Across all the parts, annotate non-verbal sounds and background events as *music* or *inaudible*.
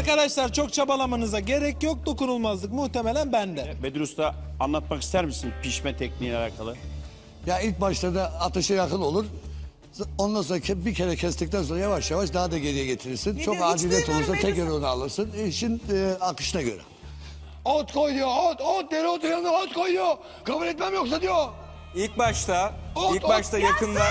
Arkadaşlar çok çabalamanıza gerek yok. Dokunulmazlık muhtemelen bende. Bedir Usta anlatmak ister misin pişme tekniğiyle alakalı? Ya ilk başta da ateşe yakın olur. Ondan sonra ke- bir kere kestikten sonra yavaş yavaç daha da geriye getirirsin. Çok diyor, hiç aciliyet olursa tekrar onu alırsın. İşin e, akışına göre. Ot koy diyor. Ot, ot. Dereotu yanına ot koy diyor. Kabul etmem yoksa diyor. İlk başta, Ot, ilk ot. başta yakında...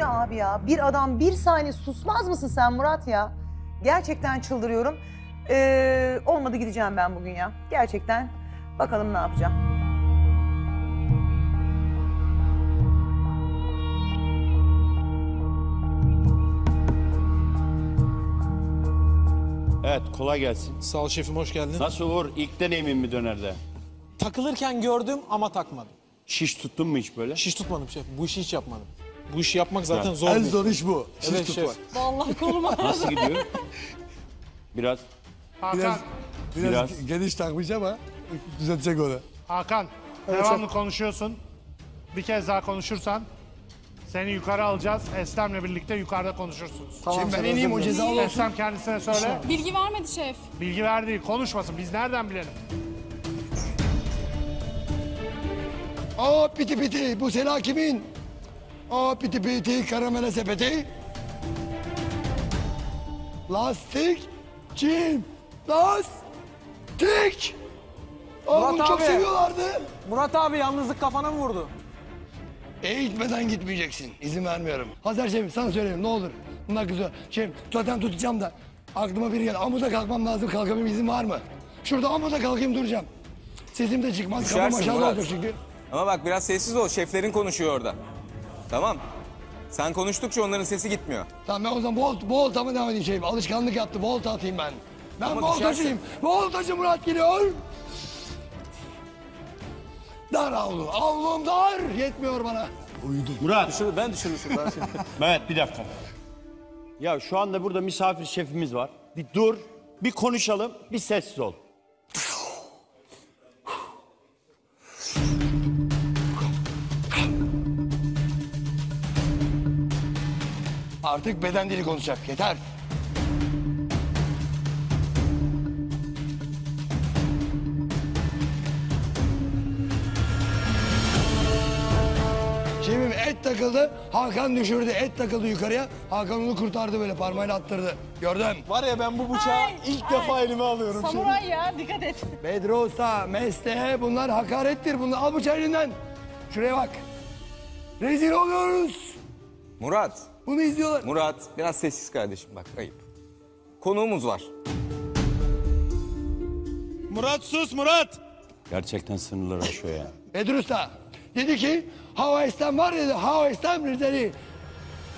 ne abi ya? Bir adam bir saniye susmaz mısın sen Murat ya? Gerçekten çıldırıyorum. Ee, olmadı gideceğim ben bugün ya. Gerçekten. Bakalım ne yapacağım. Evet kolay gelsin. Sağ ol şefim hoş geldin. Nasıl Uğur ilk deneyimin mi dönerde? Takılırken gördüm ama takmadım. Şiş tuttun mu hiç böyle? Şiş tutmadım şef. Bu işi hiç yapmadım. Bu işi yapmak zaten zor. En bir- zor iş bu. Şiş Evet tutmak. şef. Vallahi koluma. *laughs* Nasıl gidiyor? Biraz. Biraz, Hakan, biraz, Biraz. geniş takmış ama düzeltecek onu. Hakan devamlı konuşuyorsun. Bir kez daha konuşursan seni yukarı alacağız. Eslem'le birlikte yukarıda konuşursunuz. Şimdi ben ineyim o cezalı olsun. Eslem kendisine söyle. Bilgi vermedi şef. Bilgi verdi, konuşmasın. Biz nereden bilelim? Aa piti piti. Bu sela kimin? Aa piti piti. Karamele sepeti. Lastik. Cim. Lastik. Aa Murat bunu çok abi. seviyorlardı. Murat abi yalnızlık kafana mı vurdu? Eğitmeden gitmeyeceksin. İzin vermiyorum. Hazar Şefim sana söyleyeyim ne olur. Bunlar kızıyor. Şefim zaten tutacağım da aklıma biri geldi. Amuda kalkmam lazım. Kalkamayayım izin var mı? Şurada amuda kalkayım duracağım. Sesim de çıkmaz. Kafam Düşersin aşağıda Murat. olacak çünkü. Ama bak biraz sessiz ol. Şeflerin konuşuyor orada. Tamam. Sen konuştukça onların sesi gitmiyor. Tamam ben o zaman volt, volta mı devam edeyim şeyim. Alışkanlık yaptı. Volta atayım ben. Ben Ama voltacıyım. Voltacı Murat geliyor. Dar avlu. Avlum dar. Yetmiyor bana. Murat. Ben düşürmüşüm. *laughs* Mehmet bir dakika. Ya şu anda burada misafir şefimiz var. Bir dur, bir konuşalım, bir sessiz ol. Artık beden dili konuşacak. Yeter. Şefim et takıldı. Hakan düşürdü. Et takıldı yukarıya. Hakan onu kurtardı böyle parmağıyla attırdı. Gördün. Var ya ben bu bıçağı Ay, ilk ay. defa elime alıyorum. Samuray ya dikkat et. Bedrosa, mesleğe bunlar hakarettir. Bunu al bıçağı elinden. Şuraya bak. Rezil oluyoruz. Murat, Bunu izliyorlar. Murat biraz sessiz kardeşim bak ayıp. Konuğumuz var. Murat sus Murat. Gerçekten sınırlar aşıyor ya. *laughs* Bedir Usta dedi ki hava istem var dedi. Hava istem dedi.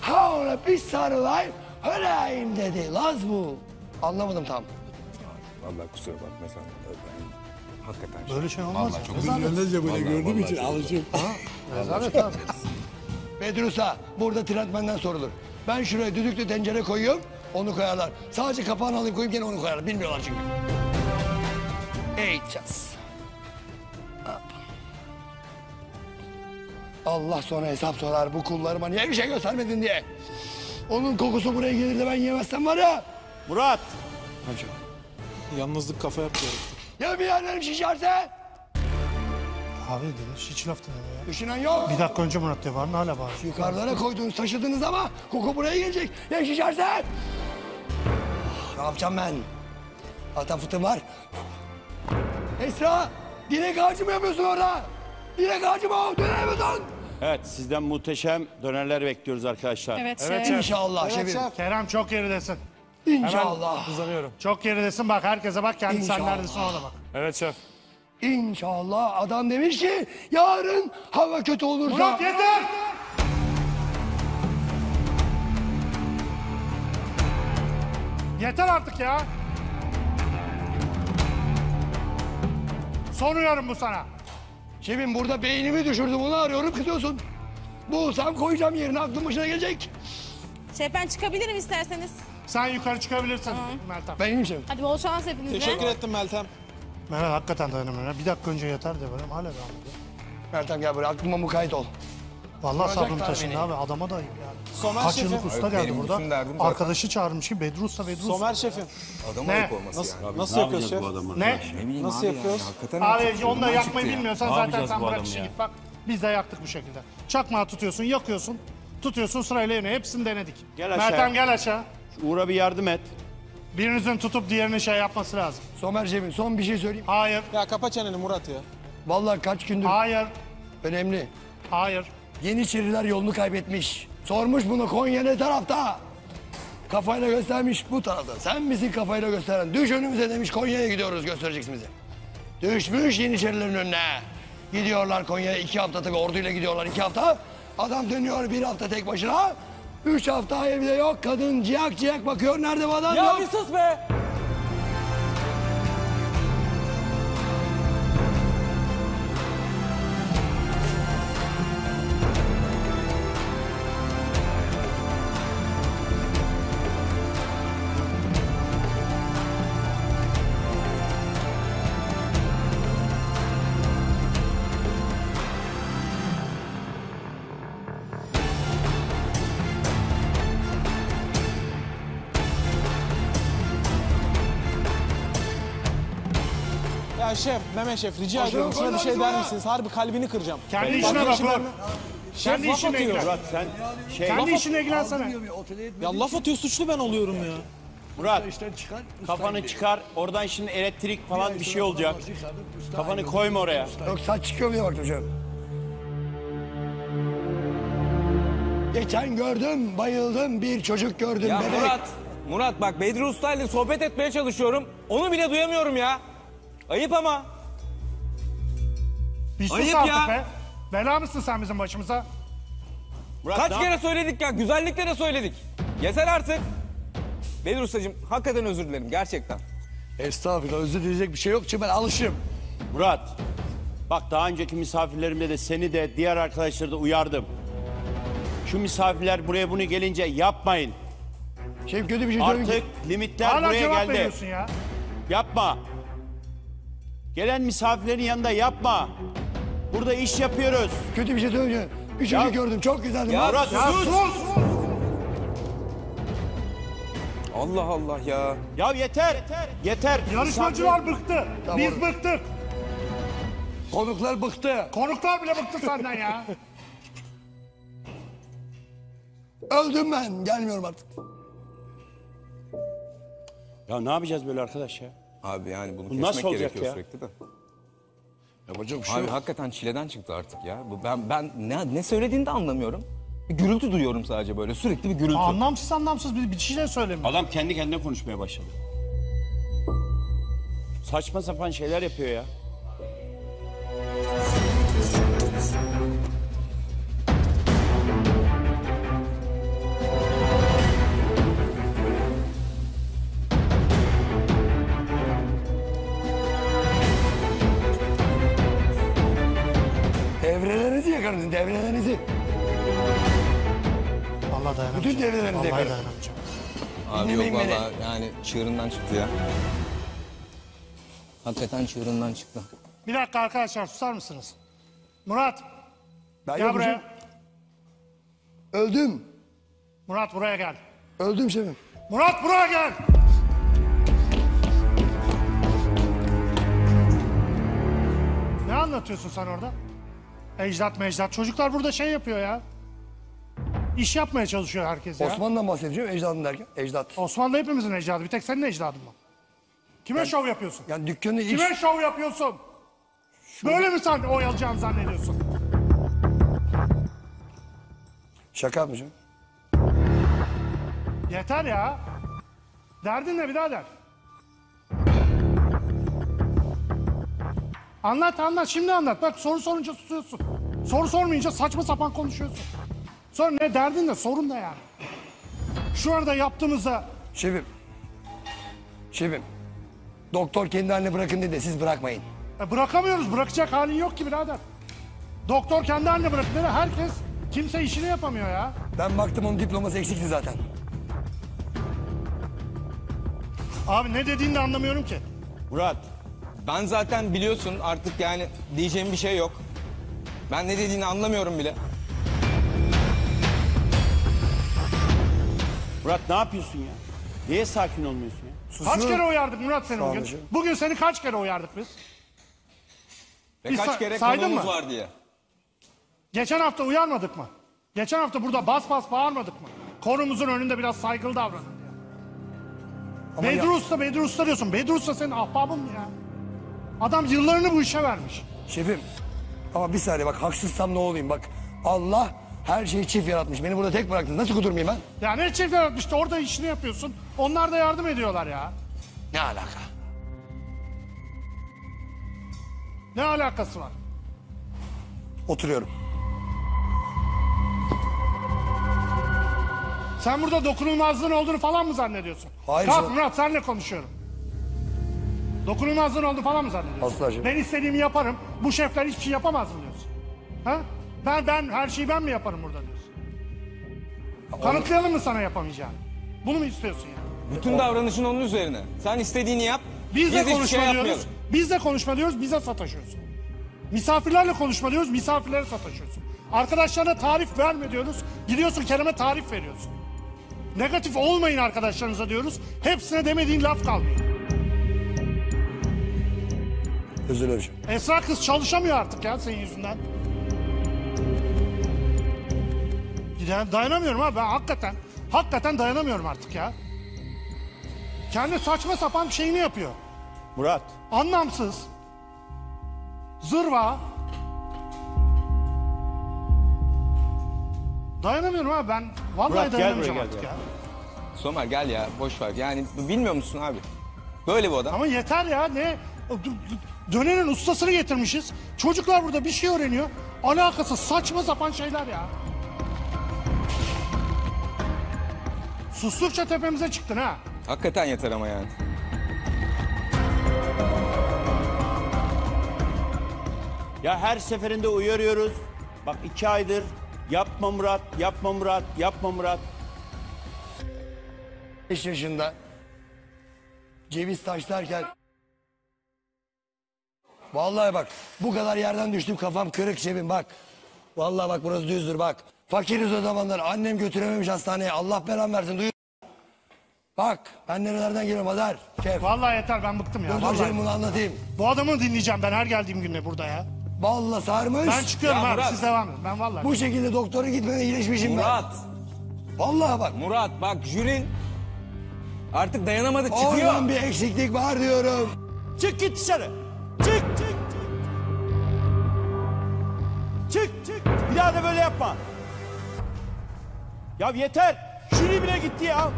Ha ona bir sarılayım öleyim dedi. Laz bu. Anlamadım tam. Vallahi kusura bakma sen. Hakikaten. Böyle şey olmaz. Önce böyle gördüğüm için alışıyorum. Bedir Usta burada tretmenden sorulur. Ben şuraya düdüklü tencere koyuyorum. Onu koyarlar. Sadece kapağını alayım koyayım gene onu koyarlar. Bilmiyorlar çünkü. Eğiteceğiz. Allah sonra hesap sorar bu kullarıma niye bir şey göstermedin diye. Onun kokusu buraya gelir de ben yemezsem var ya. Murat! Yalnızlık kafa yapıyor. Ya bir yerlerim şişerse? Abi dedi, hiç laf dinleme ya. Düşünen yok. Bir dakika önce Murat diye bağırdın hala bağır. Yukarılara koydunuz taşıdınız ama koku buraya gelecek. Ya şişerse? Ne yapacağım ben? Zaten fıtığım var. Esra! Dilek ağacı mı yapıyorsun orada? Dilek ağacı mı? Döner misin? Evet sizden muhteşem dönerler bekliyoruz arkadaşlar. Evet, Evet, şef. İnşallah şefim. Kerem çok geridesin. İnşallah. Çok geridesin bak herkese bak kendi sen İnşallah. neredesin ona bak. Evet şef. İnşallah. Adam demiş ki yarın hava kötü olursa... Murat yeter! Yeter artık ya. Son uyarım bu sana. Şefim burada beynimi düşürdüm onu arıyorum kızıyorsun. Bulsam koyacağım yerine aklım başına gelecek. Şef ben çıkabilirim isterseniz. Sen yukarı çıkabilirsin Meltem. Ben iyiyim şefim. Hadi bol şans hepinize. Teşekkür ettim Meltem. Mehmet hakikaten dayanamıyorum. ya. Bir dakika önce yeter de böyle hala devam ediyor. Meltem gel buraya aklıma mukayyet ol. Vallahi sabrım Soracaklar taşındı beni. abi. Adama da ayıp yani. Somer Kaç şefim. yıllık usta Evet, geldi benim burada. bütün derdim zaten. Arkadaşı çağırmış ki Bedru Usta, Bedru Usta. Somer şefim. Adama Ne? ayıp olması Nasıl, yani. nasıl yapacağız şef? Ne? Ne bileyim Nasıl abi yapıyoruz? Yani, hakikaten Abi onu da yakmayı bilmiyorsan Ne zaten yapacağız sen bu bırak adamı işi ya? git bak. Biz de yaktık bu şekilde. Çakmağı tutuyorsun, yakıyorsun. Tutuyorsun sırayla yanıyor. Hepsini denedik. Gel aşağı. Meltem gel aşağı. Uğur'a bir yardım et. Birinizin tutup diğerinin şey yapması lazım. Somer Şef'im son bir şey söyleyeyim. Hayır, Ya kapa çeneni Murat ya. Vallahi kaç gündür hayır, önemli. hayır. Yeniçeriler yolunu kaybetmiş. Sormuş bunu Konya ne tarafta? Kafayla göstermiş bu tarafta. Sen misin kafayla gösteren? Düş önümüze demiş Konya'ya gidiyoruz göstereceksin bize. Düşmüş Yeniçerilerin önüne. Gidiyorlar Konya'ya iki hafta tabii orduyla gidiyorlar iki hafta. Adam dönüyor bir hafta tek başına. Üç hafta evde yok. Kadın ciyak ciyak bakıyor. Nerede bu adam? Ya yok. bir sus be. Ya şef, Mehmet şef rica ediyorum şuna bir şey der misiniz? Harbi kalbini kıracağım. Kendi işine bak lan. Şef Kendi laf işine atıyor. ilgilen. Murat sen şey... Kendi işine ilgilensene. Ya laf atıyor suçlu ben oluyorum ya. Murat İşten çıkar. kafanı çıkar. Oradan şimdi elektrik falan bir şey olacak. Kafanı koyma oraya. Yok saç çıkıyor mu diye baktım canım. Geçen gördüm, bayıldım. Bir çocuk gördüm Ya bebek. Murat, Murat bak Bedri Usta ile sohbet etmeye çalışıyorum. Onu bile duyamıyorum ya. Ayıp ama. Bir sus Ayıp artık ya. be. Bela mısın sen bizim başımıza? Murat Kaç kere söyledik ya, güzellikle de söyledik. Yeter artık. Bedri Usta'cığım hakikaten özür dilerim gerçekten. Estağfurullah özür dileyecek bir şey yok çünkü ben alışığım. Murat. Bak daha önceki misafirlerimde de seni de diğer arkadaşları da uyardım. Şu misafirler buraya bunu gelince yapmayın. Şef kötü bir şey. Artık limitler Hala buraya cevap geldi. veriyorsun ya. Yapma. Gelen misafirlerin yanında yapma. Burada iş yapıyoruz. Kötü bir şey söyleyeceğim. Bir çocuk Ya- gördüm çok güzeldi. Ya Murat, sus. sus. Allah Allah ya. Ya yeter. Yeter. Yarışmacılar bıktı. Biz bıktık. Konuklar bıktı. Konuklar bile bıktı senden ya. öldüm ben. Gelmiyorum artık. Ya ne yapacağız böyle arkadaş ya? Abi yani bunu Bu kesmek nasıl olacak gerekiyor ya? sürekli de. Yapacak bir şey Abi yok. hakikaten çileden çıktı artık ya. Bu ben ben ne ne söylediğini de anlamıyorum. Bir gürültü duyuyorum sadece böyle sürekli bir gürültü. Anlamsız anlamsız bir, bir şey söylemiyor. Adam kendi kendine konuşmaya başladı. Saçma sapan şeyler yapıyor ya. Yakarım. Devrelerinizi. Allah dayanamayacağım. Bütün devrelerinizi Vallahi yakarım. dayanamayacağım. Abi yok Dinlemeyin beni. valla yani çığırından çıktı ya. Hakikaten çığırından çıktı. Bir dakika arkadaşlar susar mısınız? Murat Ben gel buraya. Öldüm. Murat buraya gel. Öldüm şefim. Murat buraya gel. Ne anlatıyorsun sen orada? Ecdat mecdat. Çocuklar burada şey yapıyor ya. İş yapmaya çalışıyor herkes ya. Osman'dan bahsedeceğim ecdadım derken. Ecdat. Osman da hepimizin ecdadı. Bir tek senin ecdadın mı? Kime şov yapıyorsun? Yani dükkanı iş... Kime şov yapıyorsun? Böyle mi sen oyalacağını zannediyorsun? Şaka yapmışım. Yeter ya. Derdin ne birader? Anlat anlat şimdi anlat. Bak soru sorunca susuyorsun. Soru sormayınca saçma sapan konuşuyorsun. Sonra ne derdin ne sorun ne yani? Şu arada yaptığımızda Şefim. Şefim. Doktor kendi haline bırakın dedi. Siz bırakmayın. e, bırakamıyoruz. Bırakacak halin yok ki birader. Doktor kendi haline bırak dedi. Herkes kimse işini yapamıyor ya. Ben baktım onun diploması eksikti zaten. Abi ne dediğini de anlamıyorum ki. Murat Ben zaten biliyorsun artık yani diyeceğim bir şey yok. Ben ne dediğini anlamıyorum bile. Murat ne yapıyorsun ya? Niye sakin olmuyorsun ya? Kaç kere uyardık Murat seni bugün? Bugün seni kaç kere uyardık biz? Ve Bir kaç sa- kere saydın konuğumuz mı? var diye. Geçen hafta uyarmadık mı? Geçen hafta burada bas bas bağırmadık mı? Konumuzun önünde biraz saygılı davranın diye. Bedri Usta, Bedri Usta diyorsun. Bedri Usta senin ahbabın mı ya? Adam yıllarını bu işe vermiş. Şefim ama bir saniye bak haksızsam ne olayım bak. Allah her şeyi çift yaratmış. Beni burada tek bıraktınız. Nasıl kudurmayayım ben? Ya ne çift yaratmıştı orada işini yapıyorsun. Onlar da yardım ediyorlar ya. Ne alaka? Ne alakası var? Oturuyorum. Sen burada dokunulmazlığın olduğunu falan mı zannediyorsun? Hayır Kalk canım. Murat senle konuşuyorum. Dokunulmazlığın olduğunu falan mı zannediyorsun? Asla canım. Ben istediğimi yaparım. Bu şefler hiçbir şey yapamaz mı diyorsun? Ha? Ben ben her şeyi ben mi yaparım burada diyorsun? Kanıtlayalım mı sana yapamayacağını? Bunu mu istiyorsun ya? Bütün davranışın onun üzerine. Sen istediğini yap. Biz de hiçbir konuşma şey diyoruz. Biz de konuşma diyoruz, bize sataşıyorsun. Misafirlerle konuşma diyoruz, misafirlere sataşıyorsun. Arkadaşlarına tarif verme diyoruz, gidiyorsun Kerem'e tarif veriyorsun. Negatif olmayın arkadaşlarınıza diyoruz, hepsine demediğin laf kalmıyor. Özür dilerim. Esra kız çalışamıyor artık ya senin yüzünden. Yani dayanamıyorum ha ben hakikaten, hakikaten dayanamıyorum artık ya. Kendi saçma sapan şeyini yapıyor. Murat Anlamsız. Zırva. Dayanamıyorum ha ben. Vallahi Murat, gel dayanamayacağım buraya, artık gel ya. Somer gel ya boş ver. Yani bilmiyor musun abi? Böyle bu adam. Ama yeter ya ne? Dönenin ustasını getirmişiz. Çocuklar burada bir şey öğreniyor. Alakasız saçma sapan şeyler ya. Sustukça tepemize çıktın ha. Hakikaten yeter ama yani. ya her seferinde uyarıyoruz. Bak iki aydır yapma Murat, yapma Murat, yapma Murat. 5 yaşında ceviz taşlarken Vallahi bak bu kadar yerden düştüm kafam kırık şefim bak. Vallahi bak burası düzdür bak. Fakiriz o zamanlar annem götürememiş hastaneye Allah belamı versin duyuyor. Bak ben nerelerden geliyorum Hadar şef. Vallahi yeter ben bıktım ya. Dur dur Vallahi. bunu anlatayım. Bu adamı dinleyeceğim ben her geldiğim günde burada ya. Vallahi sarmış. Ben çıkıyorum Ya abi Murat. siz devam edin. Ben vallahi. Bu şekilde doktora gitmeden iyileşmişim ben. Murat, Vallahi bak. Murat bak jürin artık dayanamadık çıkıyor. Oradan bir eksiklik var diyorum. Çık git dışarı. Çık, Bir daha da böyle yapma. Ya yeter. Jüri bile gitti ya.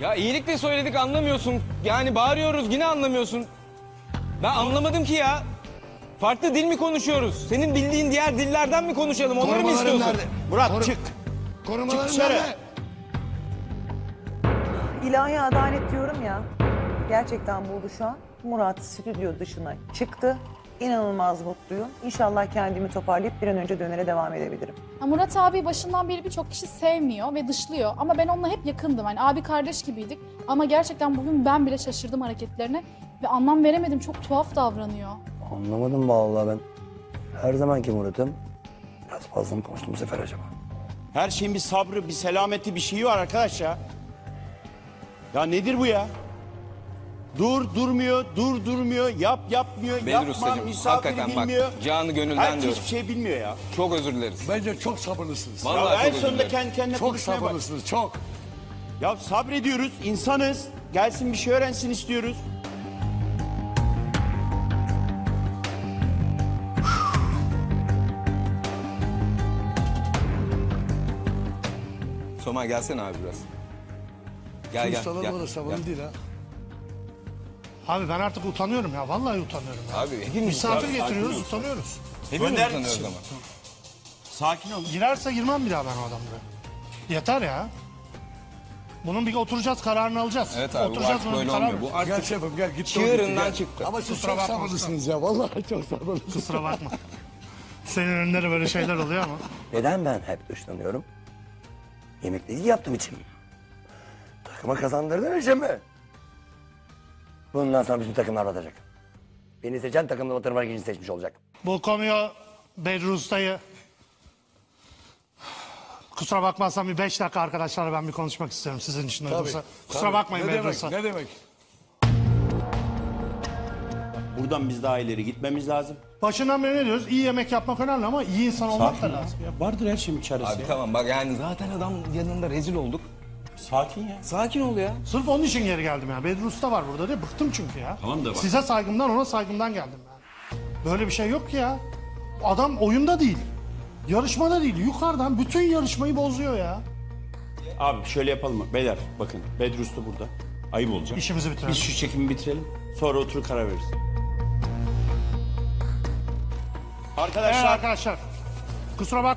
Ya iyilikle söyledik anlamıyorsun. Yani bağırıyoruz yine anlamıyorsun. Ben anlamadım ki ya. Farklı dil mi konuşuyoruz? Senin bildiğin diğer dillerden mi konuşalım? Onları mı Korumalarım istiyorsun? nerede? Murat Koru- çık. Korumalarım Çık dışarı. nerede? İlahi adalet diyorum ya. Gerçekten buldu şu an. Murat stüdyo dışına çıktı. İnanılmaz mutluyum. İnşallah kendimi toparlayıp bir an önce dönere devam edebilirim. Ya Murat abi başından beri birçok kişi sevmiyor ve dışlıyor. Ama ben onunla hep yakındım. Hani abi kardeş gibiydik. Ama gerçekten bugün ben bile şaşırdım hareketlerine. Ve anlam veremedim. Çok tuhaf davranıyor. Anlamadım vallahi ben. Her zamanki Murat'ım. Biraz fazla mı konuştum bu sefer acaba? Her şeyin bir sabrı, bir selameti, bir şeyi var arkadaş ya. Ya nedir bu ya? Dur durmuyor, dur durmuyor, yap yapmıyor, Bedir yapma Ustacığım misafiri hakikaten bilmiyor. bak canı gönülden Herkes diyorum. hiçbir şey bilmiyor ya. Çok özür dileriz. Bence çok sabırlısınız. Vallahi ya en çok özür sonunda dileriz. kendi kendine Çok konuşmaya bak. sabırlısınız, çok. Ya sabrediyoruz, insanız. Gelsin bir şey öğrensin istiyoruz. Somer gelsene abi biraz. Gel gel. Ustalar gel, da sabırlı gel. değil ha. Abi ben artık utanıyorum ya. Vallahi utanıyorum ya. Abi hepimiz, Misafir abi, getiriyoruz utanıyoruz. hepimiz Gönder utanıyoruz ama. Sakin ol. Girerse girmem bir daha ben o adamla. Yeter ya. Bunun bir oturacağız kararını alacağız. Evet abi bu oturacağız artık bunun böyle bir olmuyor. Bu. Gel artık şefim gel git. çığırından çıktı. Ama siz Kusura çok bakma sabırlısınız ya. Vallahi çok sabırlısınız. Kusura bakma. Senin önünde böyle şeyler oluyor ama. Neden ben hep dışlanıyorum? Yemekleri iyi yaptığım için mi? Takıma kazandırdığım için mi? Bundan sonra bütün takımlar batacak. Beni seçen takımda batırmak için seçmiş olacak. Bu konuyu Bedri Usta'yı Kusura bakmazsan bir beş dakika arkadaşlarla ben bir konuşmak istiyorum sizin için uygunsa. Kusura bakmayın ne demek, ne demek? Buradan biz daha ileri gitmemiz lazım. Başından beri ne diyoruz? İyi yemek yapmak önemli ama iyi insan olmak da lazım. Ya vardır her şeyin bir çaresi. Abi ya. tamam bak yani zaten adam yanında rezil olduk. Sakin ya. Sakin ol ya. Sırf onun için geri geldim ya. Bedri Usta var burada diye bıktım çünkü ya. Tamam da bak. Size saygımdan ona saygımdan geldim ben. Böyle bir şey yok ki ya. Adam oyunda değil. Yarışmada değil. Yukarıdan bütün yarışmayı bozuyor ya. Abi şöyle yapalım mı? Beyler bakın Bedri Usta burada. Ayıp olacak. İşimizi bitirelim. Biz şu çekimi bitirelim. Sonra oturup karar veririz. Evet Arkadaşlar arkadaşlar. Kusura bakmayın.